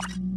Three,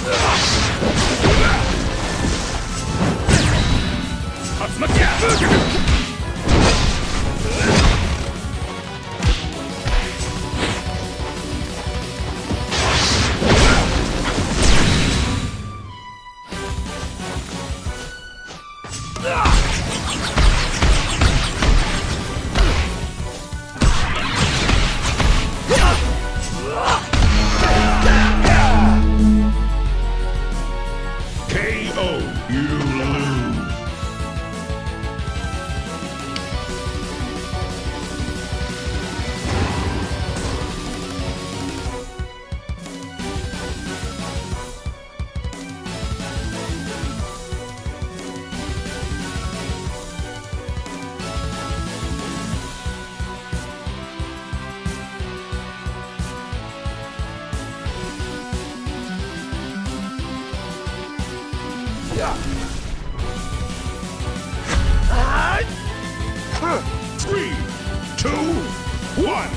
竜巻や Three, two, one,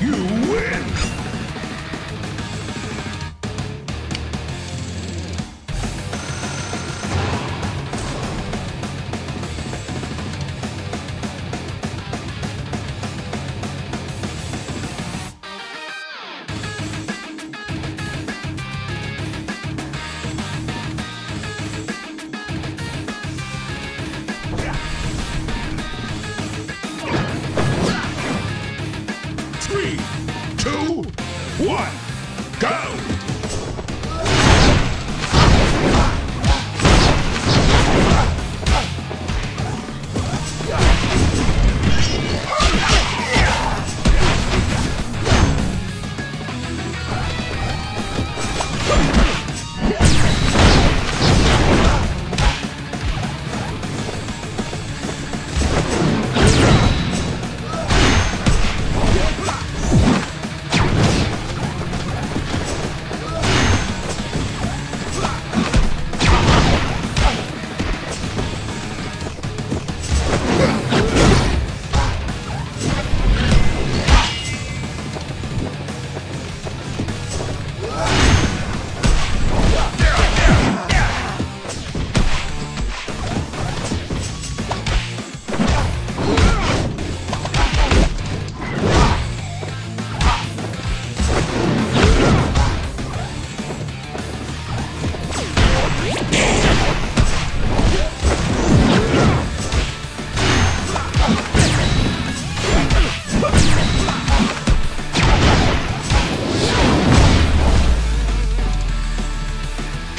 You win!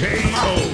KO.